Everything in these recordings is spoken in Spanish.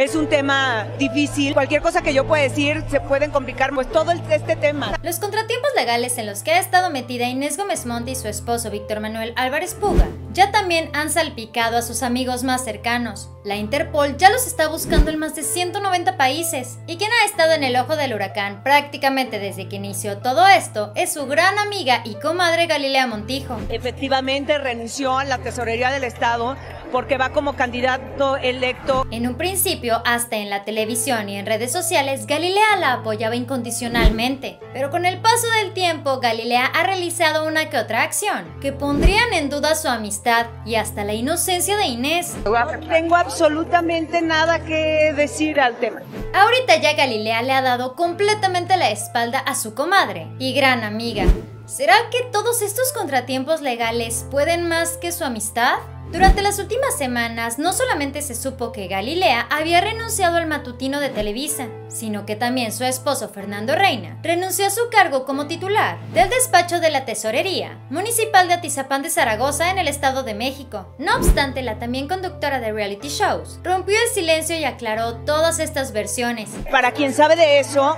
es un tema difícil. Cualquier cosa que yo pueda decir se pueden complicar pues todo este tema. Los contratiempos legales en los que ha estado metida Inés Gómez Monte y su esposo Víctor Manuel Álvarez Puga ya también han salpicado a sus amigos más cercanos. La Interpol ya los está buscando en más de 190 países y quien ha estado en el ojo del huracán prácticamente desde que inició todo esto es su gran amiga y comadre Galilea Montijo. Efectivamente renunció a la tesorería del Estado porque va como candidato electo. En un principio, hasta en la televisión y en redes sociales, Galilea la apoyaba incondicionalmente, pero con el paso del tiempo, Galilea ha realizado una que otra acción que pondrían en duda su amistad y hasta la inocencia de Inés. No tengo absolutamente nada que decir al tema. Ahorita ya Galilea le ha dado completamente la espalda a su comadre y gran amiga. ¿Será que todos estos contratiempos legales pueden más que su amistad? Durante las últimas semanas no solamente se supo que Galilea había renunciado al matutino de Televisa, sino que también su esposo Fernando Reina renunció a su cargo como titular del despacho de la Tesorería Municipal de Atizapán de Zaragoza en el Estado de México. No obstante, la también conductora de reality shows rompió el silencio y aclaró todas estas versiones. Para quien sabe de eso,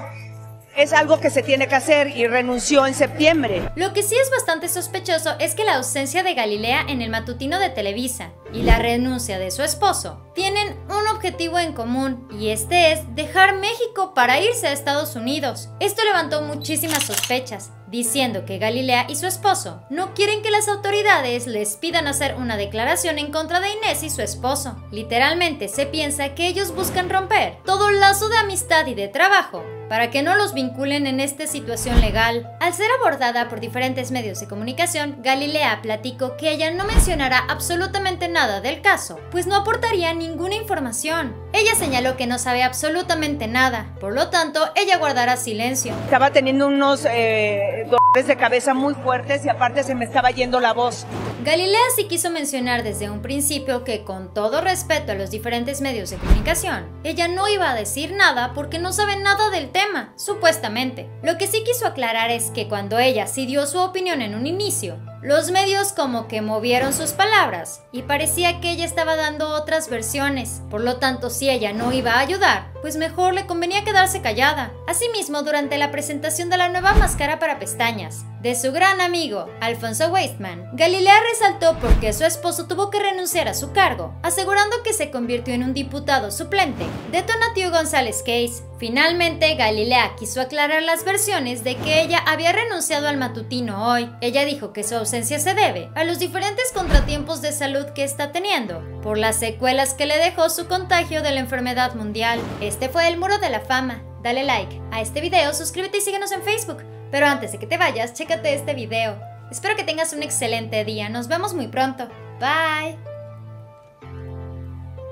es algo que se tiene que hacer y renunció en septiembre. Lo que sí es bastante sospechoso es que la ausencia de Galilea en el matutino de Televisa y la renuncia de su esposo tienen un objetivo en común y este es dejar México para irse a Estados Unidos. Esto levantó muchísimas sospechas, diciendo que Galilea y su esposo no quieren que las autoridades les pidan hacer una declaración en contra de Inés y su esposo. Literalmente se piensa que ellos buscan romper todo lazo de amistad y de trabajo para que no los vinculen en esta situación legal. Al ser abordada por diferentes medios de comunicación, Galilea platicó que ella no mencionará absolutamente nada del caso, pues no aportaría ninguna información. Ella señaló que no sabe absolutamente nada, por lo tanto, ella guardará silencio. Estaba teniendo unos eh, de cabeza muy fuertes y aparte se me estaba yendo la voz. Galilea sí quiso mencionar desde un principio que con todo respeto a los diferentes medios de comunicación, ella no iba a decir nada porque no sabe nada del tema, supuestamente. Lo que sí quiso aclarar es que cuando ella sí dio su opinión en un inicio, los medios como que movieron sus palabras y parecía que ella estaba dando otras versiones. Por lo tanto, si ella no iba a ayudar, pues mejor le convenía quedarse callada. Asimismo, durante la presentación de la nueva máscara para pestañas, de su gran amigo, Alfonso Weistman, Galilea resaltó por qué su esposo tuvo que renunciar a su cargo, asegurando que se convirtió en un diputado suplente de Tonatiu González Case. Finalmente, Galilea quiso aclarar las versiones de que ella había renunciado al matutino hoy. Ella dijo que su ausencia se debe a los diferentes contratiempos de salud que está teniendo, por las secuelas que le dejó su contagio de la enfermedad mundial. Este fue el Muro de la Fama. Dale like a este video, suscríbete y síguenos en Facebook. Pero antes de que te vayas, chécate este video. Espero que tengas un excelente día. Nos vemos muy pronto. Bye.